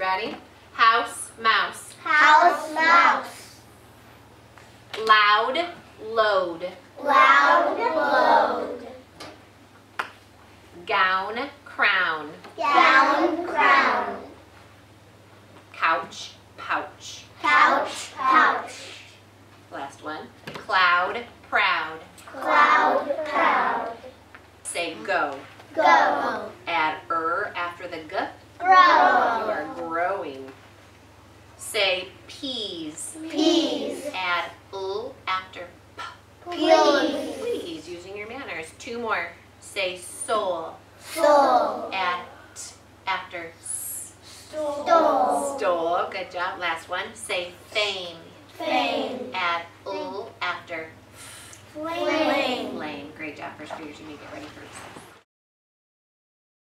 Ready? House, mouse. House mouse. Loud, load. Loud load. Gown, crown. Gown crown. Couch, pouch. Couch pouch. Last one. Cloud, proud. Cloud proud. Say go. Go. Add er after the g. Grow. Say peas. Peas. Add l after p. Peas. Please, using your manners. Two more. Say soul. Soul. Add t after s. Stole. Stole. Good job. Last one. Say fame. Fame. Add l after Flame. flame. Great job. First graders, you may get ready for recess.